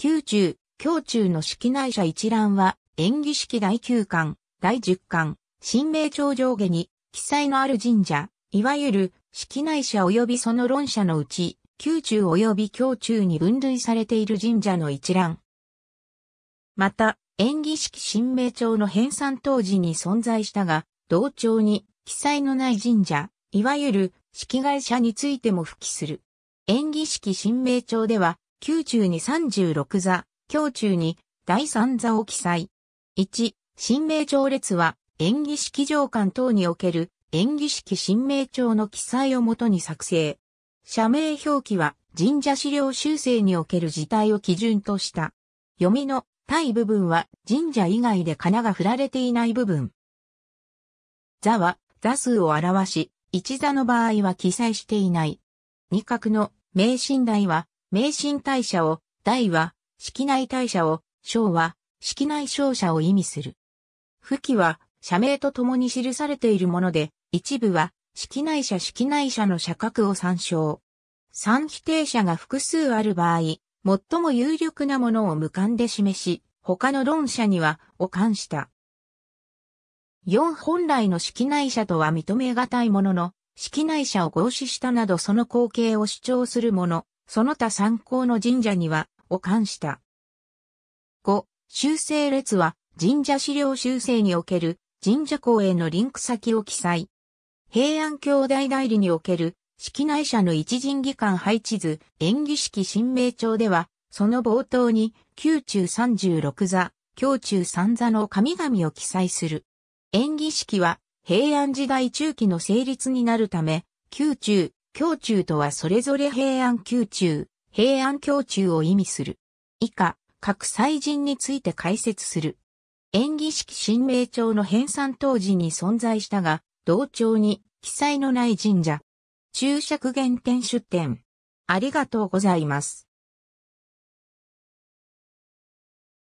宮中、胸中の式内者一覧は、演技式第9巻、第10巻、新名帳上下に、記載のある神社、いわゆる、式内者及びその論者のうち、宮中及び胸中に分類されている神社の一覧。また、演技式新名帳の編纂当時に存在したが、同帳に記載のない神社、いわゆる式会社についても付記する。演技式新名帳では、宮中に36座、胸中に第3座を記載。1、新名帳列は演技式上官等における演技式新名帳の記載をもとに作成。社名表記は神社資料修正における事態を基準とした。読みの対部分は神社以外で仮名が振られていない部分。座は座数を表し、一座の場合は記載していない。二角の名神台は名神大社を、大は式内大社を、小は式内小社を意味する。付記は社名と共に記されているもので、一部は式内社式内社の社格を参照。三否定者が複数ある場合、最も有力なものを無関で示し、他の論者には、を関した。四本来の式内者とは認めがたいものの、式内者を合祀したなどその光景を主張するもの、その他参考の神社には、を関した。五、修正列は、神社資料修正における神社公へのリンク先を記載。平安兄弟代理における式内社の一神議官配置図、演技式新名帳では、その冒頭に、宮中36座、胸中三座の神々を記載する。演技式は、平安時代中期の成立になるため、宮中、胸中とはそれぞれ平安宮中、平安胸中を意味する。以下、各祭神について解説する。演技式新名帳の編纂当時に存在したが、同朝に記載のない神社。注釈原点出典。ありがとうございます。